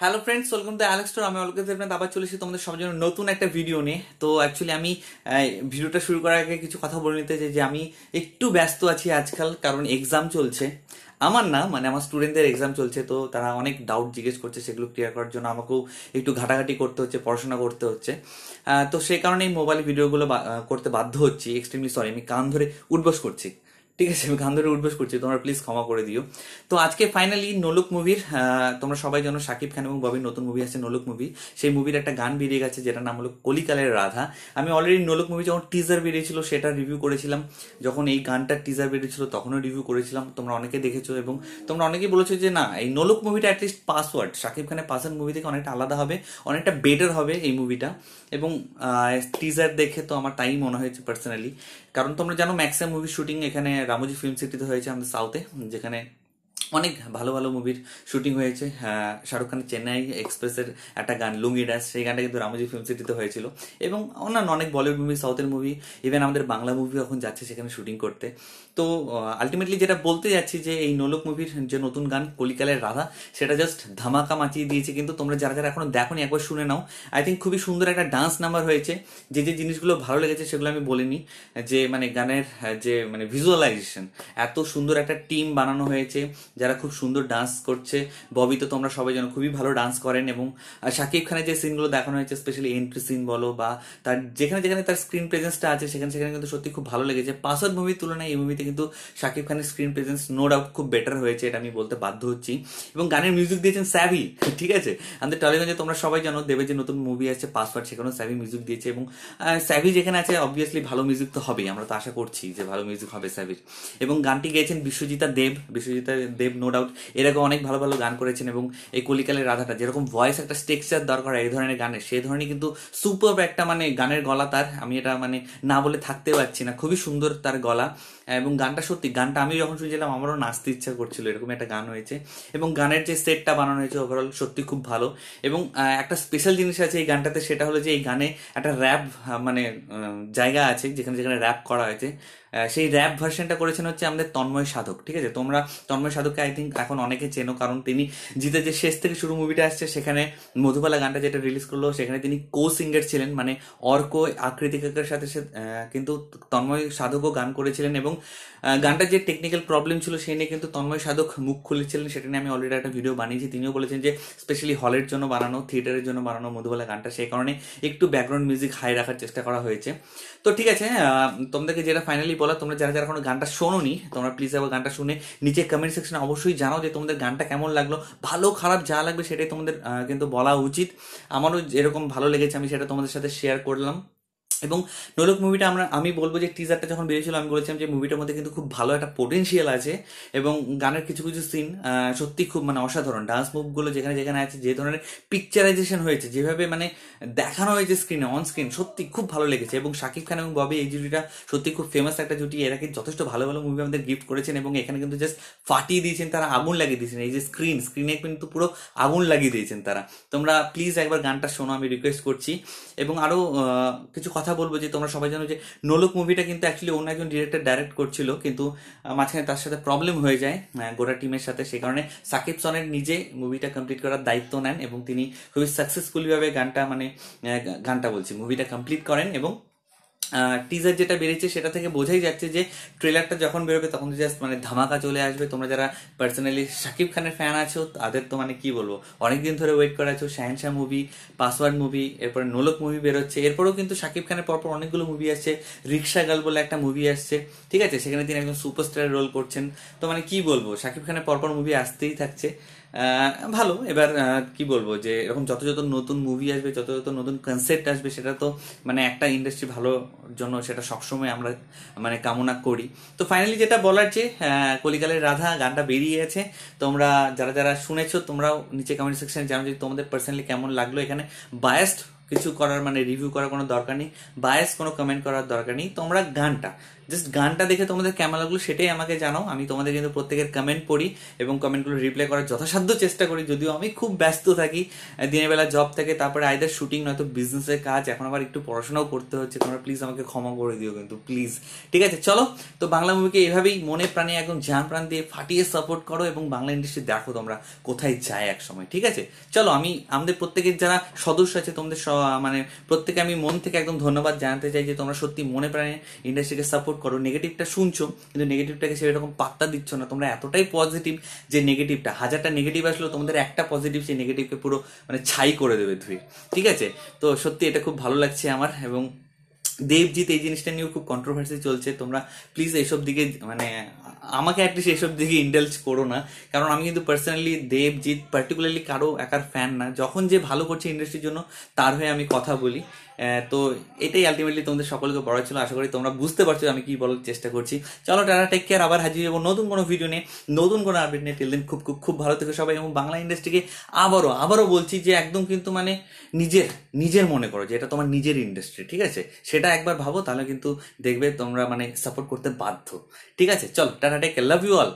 Hello friends welcome to Alex store আমি অলকে দেবনাথ, আবার চলে এসেছি তোমাদের সবার জন্য নতুন একটা ভিডিও নিয়ে। তো অ্যাকচুয়ালি আমি ভিডিওটা শুরু করার আগে কিছু কথা বলে নিতে চাই যে আমি একটু ব্যস্ত আছি আজকাল, কারণ এক্সাম চলছে। আমার না মানে আমার স্টুডেন্টদের এক্সাম চলছে, তো তারা অনেক ডাউট জিজ্ঞেস করছে সেগুলো ক্লিয়ার করার জন্য। আমাকেও একটু ঘাটাঘাটি করতে হচ্ছে, পড়াশোনা করতে হচ্ছে। তো সেই কারণেই মোবাইল ভিডিওগুলো করতে বাধ্য হচ্ছি এক্সট্রিমলি সরি আমি কান ধরে উঠবস করছি। ঠিক আছে, আমি গান ধরে উঠবস করছি, তোমরা প্লিজ ক্ষমা করে দিও। তো আজকে ফাইনালি নোলুক মুভির তোমরা সবাই জানো শাকিব খান এবং ববির নতুন মুভি আছে নোলুক মুভি সেই মুভির একটা গান বেরিয়ে গেছে, যেটার নাম হলো কলিকালের রাধা। আমি অলরেডি নোলুক মুভি যখন টিজার বেরিয়েছিল, সেটা রিভিউ করেছিলাম। যখন এই গানটার টিজার বেরিয়েছিল, তখনও রিভিউ করেছিলাম। তোমরা অনেকে দেখেছ এবং তোমরা অনেকেই বলেছ যে, না, এই নোলুক মুভিটা অ্যাটলিস্ট পাসওয়ার্ড শাকিব খানের পাসওয়ার্ড মুভি থেকে অনেকটা আলাদা হবে, অনেকটা বেটার হবে এই মুভিটা এবং টিজার দেখে তো আমার তাই মনে হয়েছে পার্সোনালি কারণ তোমরা জানো ম্যাক্সিমাম মুভি শুটিং এখানে রামোজি ফিল্ম সিটিতে হয়েছে আমাদের সাউথে যেখানে অনেক ভালো ভালো মুভির শুটিং হয়েছে। হ্যাঁ, শাহরুখ খানের চেন্নাই এক্সপ্রেসের একটা গান লুঙ্গি ডান্স সেই গানটা কিন্তু রামজি ফিল্ম সিটিতে হয়েছিল। এবং অন্যান্য অনেক বলিউড মুভি সাউথের মুভি ইভেন আমাদের বাংলা মুভি এখন যাচ্ছে সেখানে শুটিং করতে। তো আলটিমেটলি যেটা বলতে যাচ্ছি যে এই নোলক মুভির যে নতুন গান কলিকালের রাধা সেটা জাস্ট ধামাকা মাচিয়ে দিয়েছে। কিন্তু তোমরা যারা যারা এখনও দেখোনি একবার শুনে নাও। আই থিঙ্ক খুবই সুন্দর একটা ডান্স নাম্বার হয়েছে। যে যে জিনিসগুলো ভালো লেগেছে সেগুলো আমি বলিনি। যে মানে গানের যে মানে ভিজুয়ালাইজেশন এত সুন্দর একটা টিম বানানো হয়েছে। যারা খুব সুন্দর ডান্স করছে। ববি তো তোমরা সবাই যেন খুবই ভালো ডান্স করেন এবং শাকিব খানের যে সিনগুলো দেখানো হয়েছে স্পেশালি এন্ট্রি সিন বলো বা তার যেখানে যেখানে তার স্ক্রিন প্রেজেন্সটা আছে, সেখানে সেখানে কিন্তু সত্যি খুব ভালো লেগেছে। পাসওয়ার্ড মুভির তুলনায় এই মুভিতে কিন্তু শাকিব খানের স্ক্রিন প্রেজেন্স নো ডাউট খুব বেটার হয়েছে, এটা আমি বলতে বাধ্য হচ্ছি। এবং গানের মিউজিক দিয়েছেন স্যাভি ঠিক আছে? আমাদের টলিগঞ্জে তোমরা সবাই জানো দেবে যে নতুন মুভি আছে পাসওয়ার্ড সেখানেও স্যাভি মিউজিক দিয়েছে এবং স্যাভি যেখানে আছে অবভিয়াসলি ভালো মিউজিক তো হবেই। আমরা তো আশা করছি যে ভালো মিউজিক হবে স্যাভির এবং গানটি গেয়েছেন বিশ্বজিতা দেব। বিশ্বজিতা দেব নো ডাউট এরকম অনেক ভালো ভালো গান করেছেন এবং এই কলিকালের রাধাটা, যেরকম ভয়েস একটা স্টেক্সার দরকার হয় এই ধরনের গানের, সেই ধরনের কিন্তু সুপার একটা মানে গানের গলা তার, আমি এটা মানে না বলে থাকতে পারছি না, খুবই সুন্দর তার গলা। এবং গানটা সত্যি, গানটা আমি যখন শুনছিলাম আমারও নাচতে ইচ্ছা করছিল, এরকম একটা গান হয়েছে। এবং গানের যে সেটটা বানানো হয়েছে ওভারঅল সত্যি খুব ভালো। এবং একটা স্পেশাল জিনিস আছে এই গানটাতে, সেটা হলো যে এই গানে একটা র্যাপ মানে জায়গা আছে, যেখানে যেখানে র্যাপ করা হয়েছে। সেই র্যাপ ভার্সনটা করেছেন হচ্ছে আমাদের তন্ময় সাধক, ঠিক আছে? তোমরা তন্ময় সাধককে আই থিঙ্ক এখন অনেকে চেনো, কারণ তিনি জিতে যে শেষ থেকে শুরু মুভিটা আসছে, সেখানে মধুবালা গানটা যেটা রিলিজ করল, সেখানে তিনি কো সিঙ্গার ছিলেন মানে অর্ক আকৃতি কাকার সাথে সে- কিন্তু তন্ময় সাধকও গান করেছিলেন এবং গানটার যে টেকনিক্যাল প্রবলেম ছিল সেই নিয়ে কিন্তু তন্ময় সাধক মুখ খুলেছিলেন, সেটা নিয়ে আমি অলরেডি একটা ভিডিও বানিয়েছি। তিনিও বলেছেন যে স্পেশালি হলের জন্য বানানো থিয়েটারের জন্য বানানো মধুবালা গানটা, সেই কারণে একটু ব্যাকগ্রাউন্ড মিউজিক হাই রাখার চেষ্টা করা হয়েছে। তো ঠিক আছে তোমাদেরকে যেটা ফাইনালি বলা, তোমরা যারা যারা কোনো গানটা শোনোনি, তোমরা প্লিজ আবার গানটা শুনে নিচে কমেন্ট সেকশনে অবশ্যই জানাও যে তোমাদের গানটা কেমন লাগল। ভালো, খারাপ যা লাগবে সেটাই তোমাদের কিন্তু বলা উচিত। আমারও যেরকম ভালো লেগেছে, আমি সেটা তোমাদের সাথে শেয়ার করলাম। এবং নোলক মুভিটা আমরা, আমি বলব যে টিজারটা যখন বেরিয়েছিল, আমি বলেছিলাম যে মুভিটার মধ্যে কিন্তু খুব ভালো একটা পোটেনশিয়াল আছে এবং গানের কিছু কিছু সিন সত্যি খুব মানে অসাধারণ। ডান্স মুভগুলো যেখানে যেখানে আছে, যে ধরনের পিকচারাইজেশন হয়েছে, যেভাবে মানে দেখানো হয়েছে স্ক্রিনে অন স্ক্রিন সত্যি খুব ভালো লেগেছে। এবং শাকিব খান এবং ববি এই জুটিটা সত্যি খুব ফেমাস একটা জুটি। এরা কিন্তু যথেষ্ট ভালো ভালো মুভি আমাদের গিফট করেছেন এবং এখানে কিন্তু জাস্ট ফাটিয়ে দিয়েছেন, তারা আগুন লাগিয়ে দিয়েছেন। এই যে স্ক্রিন স্ক্রিনে কিন্তু পুরো আগুন লাগিয়ে দিয়েছেন তারা। তোমরা প্লিজ একবার গানটা শোনো, আমি রিকোয়েস্ট করছি। এবং আরও কিছু কথা বলব যে তোমরা সবাই জানো যে নোলক মুভিটা কিন্তু অ্যাকচুয়ালি অন্য একজন ডিরেক্টর ডাইরেক্ট করছিল, কিন্তু মাঝখানে তার সাথে প্রবলেম হয়ে যায় গোটা টিমের সাথে। সেই কারণে সাকিব সনের নিজে মুভিটা কমপ্লিট করার দায়িত্ব নেন এবং তিনি খুবই সাকসেসফুলিভাবে গানটা মানে গানটা বলছি মুভিটা কমপ্লিট করেন এবং টিজার যেটা বেরিয়েছে সেটা থেকে বোঝাই যাচ্ছে যে ট্রেলারটা যখন বেরোবে তখন তো জাস্ট মানে ধামাকা চলে আসবে। তোমরা যারা পার্সোনালি শাকিব খানের ফ্যান আছো, তাদের তো মানে কি বলব? অনেকদিন ধরে ওয়েট করে আছো, শাহেনশাহ মুভি পাসওয়ার্ড মুভি এরপরে নোলক মুভি বেরোচ্ছে। এরপরেও কিন্তু শাকিব খানের পরপর অনেকগুলো মুভি আসছে। রিক্সা গার্ল বলে একটা মুভি আসছে। ঠিক আছে? সেখানে তিনি একজন সুপারস্টার রোল করছেন। তো মানে কি বলব? শাকিব খানের পরপর মুভি আসতেই থাকছে। ভালো। এবার কি বলব যে, এরকম যত যত নতুন মুভি আসবে, যত যত নতুন কনসেপ্ট আসবে, সেটা তো মানে একটা ইন্ডাস্ট্রি ভালো জন্য সেটা সবসময় আমরা মানে কামনা করি। তো ফাইনালি যেটা বলার যে কলিকালের রাধা, গানটা বেরিয়ে গেছে। তোমরা, যারা যারা শুনেছো, তোমরাও নিচে কমেন্ট সেকশনে জানো যে, তোমাদের পার্সোনালি কেমন লাগল। এখানে বায়াস্ট কিছু করার মানে রিভিউ করার কোনো দরকার নেই। বায়াস কোনো কমেন্ট করার দরকার নেই। তোমরা গানটা জাস্ট গানটা দেখে তোমাদের কেমন লাগল সেটাই আমাকে জানাও। আমি তোমাদের কিন্তু প্রত্যেকের কমেন্ট পড়ি এবং কমেন্টগুলো রিপ্লাই করার যথাসাধ্য চেষ্টা করি। যদিও আমি খুব ব্যস্ত থাকি, দিনের বেলা জব থেকে, তারপরে আইদার শুটিং নয়তো বিজনেসের কাজ, এখন আবার একটু পড়াশোনাও করতে হচ্ছে। তোমরা প্লিজ আমাকে ক্ষমা করে দিও কিন্তু প্লিজ ঠিক আছে, চলো। তো বাংলা মুভিকে এভাবেই মনে প্রাণে একদম জান প্রাণ দিয়ে ফাটিয়ে সাপোর্ট করো এবং বাংলা ইন্ডাস্ট্রি দেখো তোমরা কোথায় যায় এক সময় ঠিক আছে? চলো, আমি আমাদের প্রত্যেকের যারা সদস্য আছে, তোমাদের মানে প্রত্যেকে আমি মন থেকে একদম ধন্যবাদ জানাতে চাই যে তোমরা সত্যি মনে প্রাণে ইন্ডাস্ট্রিকে সাপোর্ট করো নেগেটিভটা শুনছো, কিন্তু নেগেটিভটাকে সেরকম পাত্তা দিচ্ছ না। তোমরা এতটাই পজিটিভ যে নেগেটিভটা হাজারটা নেগেটিভ আসলেও তোমাদের একটা পজিটিভ সেই নেগেটিভকে পুরো মানে ছাই করে দেবে ধুয়ে। ঠিক আছে? তো সত্যি এটা খুব ভালো লাগছে আমার এবং দেবজিৎ এই জিনিসটা নিয়েও খুব কন্ট্রোভার্সি চলছে। তোমরা প্লিজ এইসব দিকে মানে আমাকে অ্যাটলিস্ট এইসব দিকে ইন্ডালজ করো না। কারণ আমি কিন্তু পার্সোনালি দেবজিৎ পার্টিকুলারলি কারও একার ফ্যান না। যখন যে ভালো করছে ইন্ডাস্ট্রির জন্য, তার হয়ে আমি কথা বলি। তো এটাই আলটিমেটলি তোমাদের সকলকে বড় ছিল। আশা করি তোমরা বুঝতে পারছ আমি কি বলার চেষ্টা করছি। চলো টাটা টেক কেয়ার আবার হাজির হব নতুন কোনো ভিডিও নিয়ে, নতুন কোনো আপডেট নিয়ে। টিল দিন খুব খুব খুব ভালো থেকে সবাই এবং বাংলা ইন্ডাস্ট্রিকে আবারও আবারও বলছি যে একদম কিন্তু মানে নিজের নিজের মনে করো যে এটা তোমার নিজের ইন্ডাস্ট্রি ঠিক আছে? সেটা একবার ভাবো, তাহলে কিন্তু দেখবে তোমরা মানে সাপোর্ট করতে বাধ্য। ঠিক আছে? চলো, tata take love you all